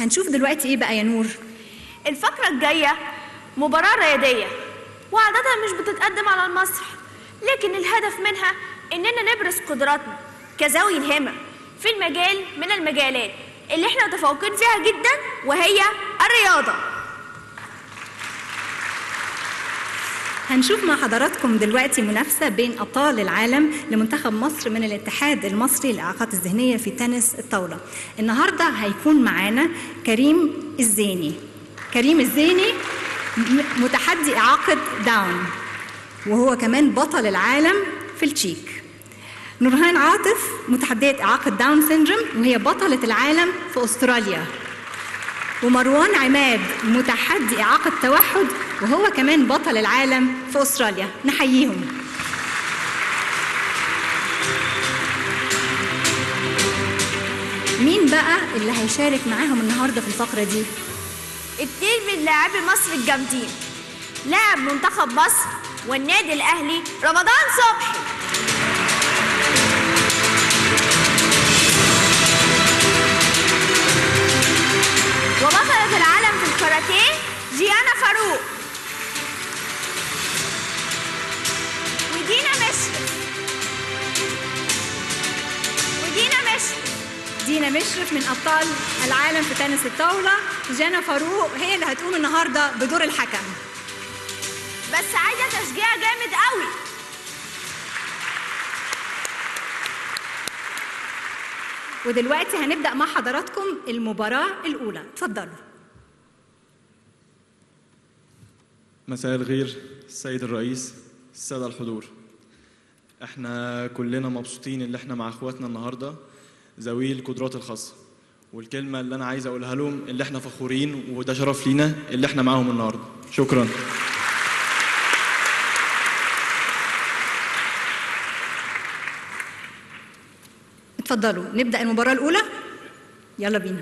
هنشوف دلوقتي إيه بقى يا نور؟ الفقرة الجاية مباراة رياضية وعادة مش بتتقدم على المسرح لكن الهدف منها إننا نبرز قدراتنا كذوي الهمم في المجال من المجالات اللي إحنا متفوقين فيها جدا وهي الرياضة. هنشوف مع حضراتكم دلوقتي منافسة بين أبطال العالم لمنتخب مصر من الاتحاد المصري للإعاقات الذهنية في تنس الطاولة. النهاردة هيكون معانا كريم الزيني. كريم الزيني متحدي إعاقة داون وهو كمان بطل العالم في التشيك. نورهان عاطف متحدية إعاقة Down syndrome وهي بطلة العالم في أستراليا. ومروان عماد متحدي إعاقة توحد وهو كمان بطل العالم في أستراليا. نحييهم. مين بقى اللي هيشارك معاهم النهارده في الفقرة دي؟ اتنين من لاعبي مصر الجامدين. لاعب منتخب مصر والنادي الأهلي رمضان صبحي. وبطلة العالم في الكاراتيه جيانا فاروق. دينا مشرف من أبطال العالم في تنس الطاولة. جانا فاروق هي اللي هتقوم النهارده بدور الحكم. بس عايزة تشجيع جامد قوي. ودلوقتي هنبدأ مع حضراتكم المباراة الأولى. اتفضلوا. مساء الخير السيد الرئيس السادة الحضور. إحنا كلنا مبسوطين اللي إحنا مع اخواتنا النهارده. ذوي القدرات الخاصة. والكلمة اللي أنا عايز أقولها لهم اللي إحنا فخورين وده شرف لينا اللي إحنا معاهم النهارده. شكرا. اتفضلوا. نبدأ المباراة الأولى؟ يلا بينا.